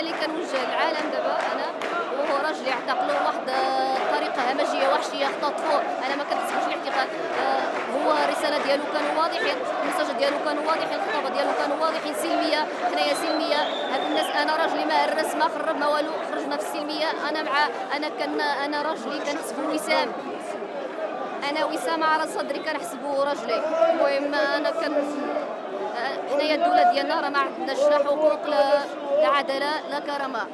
اللي كنوجه للعالم دابا أنا وهو راجل يعتقلوا واحد الطريقة همجية وحشية اختطفوه أنا ما كنحسبش الاعتقال. آه، هو الرساله ديالو كانوا واضحين المساج ديالو كانوا واضحين الخطابة ديالو كانوا واضحين سلمية حنايا سلمية. هاد الناس أنا راجلي ما هرس ما خرب ما والو خرجنا في السلمية. أنا مع أنا كان أنا راجلي كنحسبو وسام أنا وسام على صدري كنحسبو راجلي. المهم أنا كان حنايا الدولة ديالنا راه ما عندناش لا حقوق لا 的那个什么？